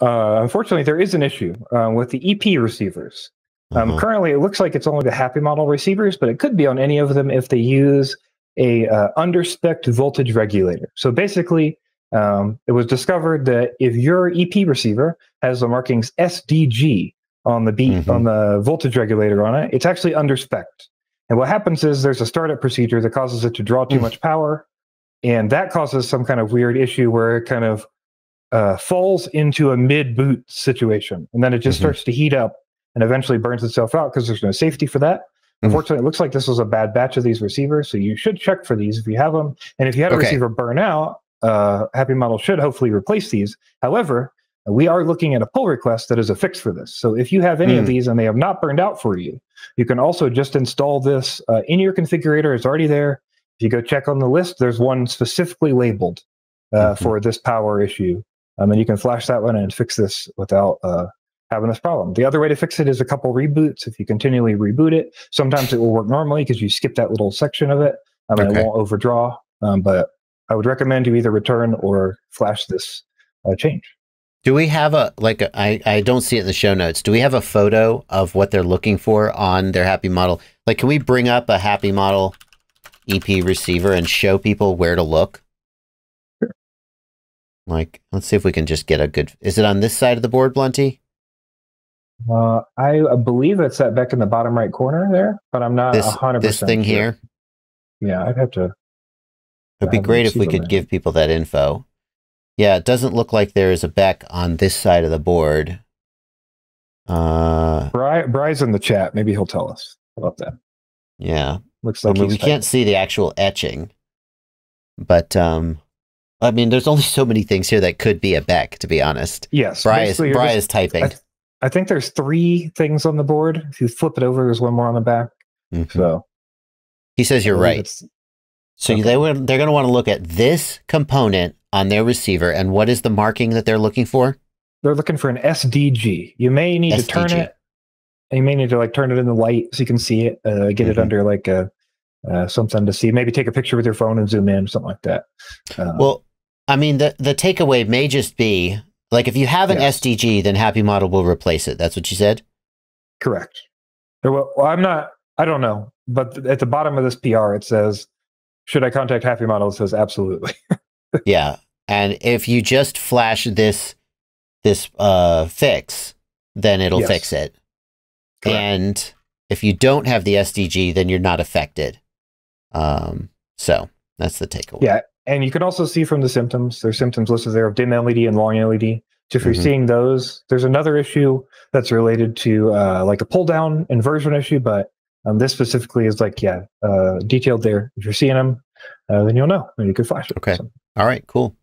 uh, unfortunately, there is an issue uh, with the EP receivers. Um, Uh-huh. Currently, it looks like it's only the Happymodel receivers, but it could be on any of them if they use a uh, underspec voltage regulator. So basically, um, it was discovered that if your EP receiver has the markings SDG on the beat Mhm. on the voltage regulator on it, it's actually underspec. And what happens is there's a startup procedure that causes it to draw too Mm. much power, and that causes some kind of weird issue where it kind of uh, falls into a mid boot situation, and then it just Mhm. starts to heat up and eventually burns itself out because there's no safety for that. Mhm. Unfortunately, it looks like this was a bad batch of these receivers, so you should check for these if you have them. And if you had a receiver burn out, uh, Happymodel should hopefully replace these. However, we are looking at a pull request that is a fix for this. So if you have any of Mm. these and they have not burned out for you, you can also just install this uh, in your configurator. It's already there. If you go check on the list, there's one specifically labeled uh, Mhm. for this power issue. Um, and you can flash that one and fix this without uh, having this problem. The other way to fix it is a couple reboots. If you continually reboot it, sometimes it will work normally because you skip that little section of it um, and Okay. it won't overdraw. Um, but I would recommend you either return or flash this uh, change. Do we have a like a, I I don't see it in the show notes. Do we have a photo of what they're looking for on their Happymodel? Like can we bring up a Happymodel EP receiver and show people where to look? Like let's see if we can just get a good Is it on this side of the board, Blunty? Uh, I believe it's that back in the bottom right corner there, but I'm not This Uh, hundred this percent. thing here? Yeah, I'd have to. It'd be great if we could there. give people that info. Yeah, it doesn't look like there is a Beck on this side of the board. Uh Bry, Bry's in the chat. Maybe he'll tell us about that. yeah. Looks I like mean, we he's can't see the actual etching, but um, I mean, there's only so many things here that could be a Beck, to be honest. Yes, Bry is, just- is typing. I, th- I think there's three things on the board. If you flip it over, there's one more on the back. Mhm. So He says you're right. So okay. they would, they're going to want to look at this component on their receiver, and what is the marking that they're looking for? They're looking for an SDG. You may need to turn it. and You may need to like turn it in the light so you can see it. Uh, get it Mhm. under like a uh, something to see. Maybe take a picture with your phone and zoom in, something like that. Uh, Well, I mean, the the takeaway may just be like if you have an Yes. SDG, then Happymodel will replace it. That's what you said. correct. Well, I'm not. I don't know, but at the bottom of this PR, it says, "Should I contact Happymodel?" It says, "Absolutely." yeah, and if you just flash this this uh fix, then it'll Yes. fix it. Correct. And if you don't have the SDG, then you're not affected. Um, so that's the takeaway. Yeah, and you can also see from the symptoms. There's symptoms listed there of dim LED and long LED. So if you're Mhm. seeing those, there's another issue that's related to uh, like a pull down inversion issue, but um, this specifically is like yeah, uh, detailed there. If you're seeing them, uh, then you'll know, and you can flash it. Okay. So, All right, cool.